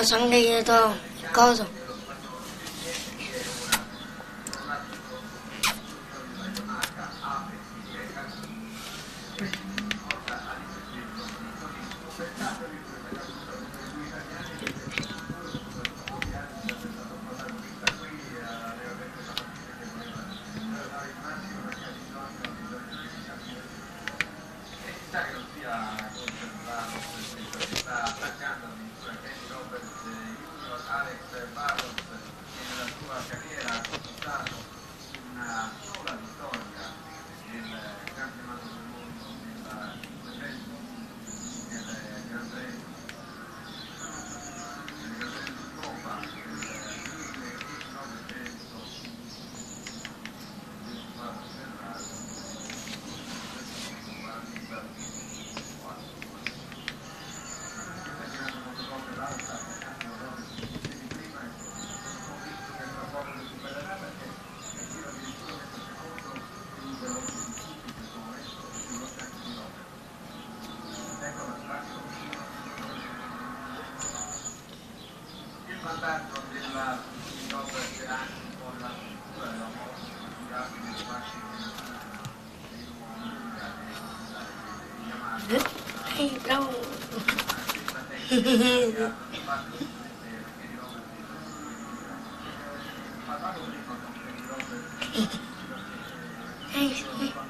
我想给你到高中。Hey, no. hey, hey.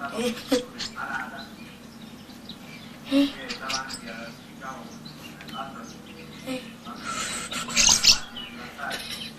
Thank you.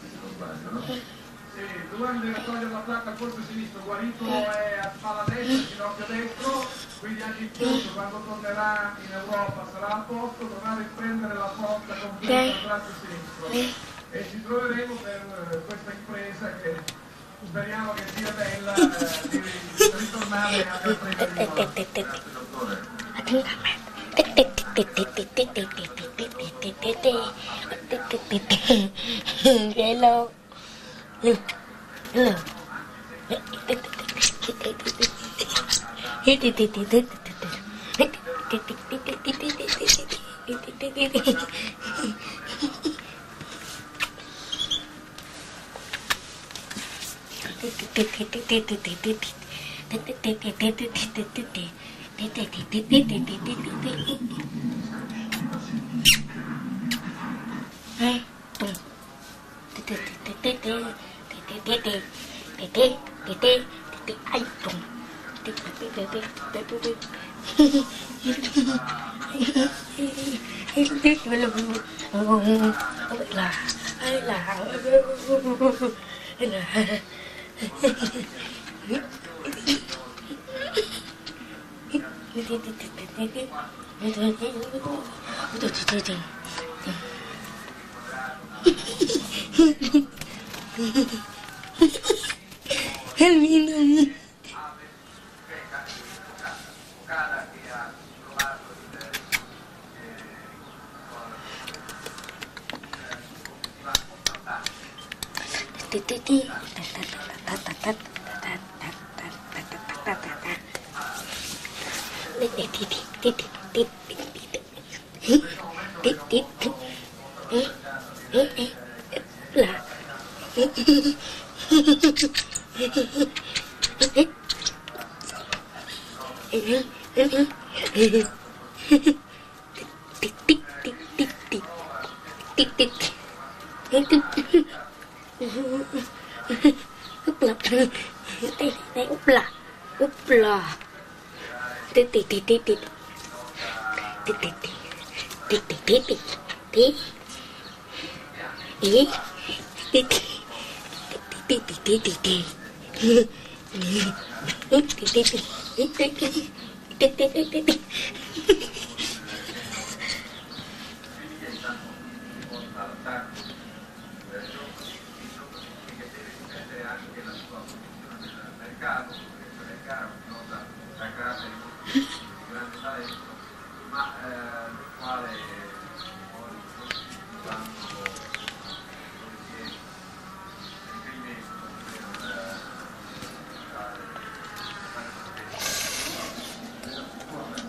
Se non sbaglio, no? Sì, Duan deve togliere la placca polso sinistro, guarito è a spalla destra, ginocchio destro, quindi anche il polso quando tornerà in Europa sarà a posto, dovrà riprendere la forza completa del braccio sinistro. E ci troveremo per eh, questa impresa che speriamo che sia bella eh, di ritornare a ripresa di. Hello. Hello. Là hay là hay là Hermíname. Ti, ti, ti, ta, ta, ta, ta. tik tik tik tik uplah titi naik uplah uplah titi titi titi titi titi titi titi titi titi titi titi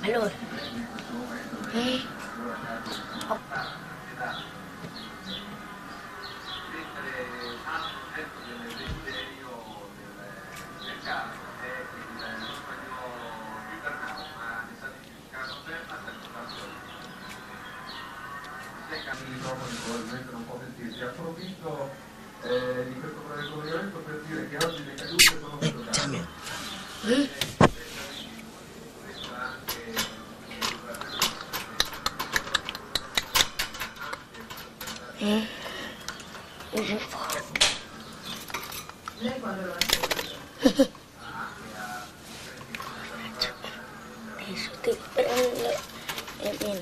Hello. Hey. Up. Yeah. Il microfono probabilmente non può sentirsi. Approfitto eh, di questo collegamento per dire che oggi le cadute sono anche eh, Lei quando lo ha adesso ti prendo e vieni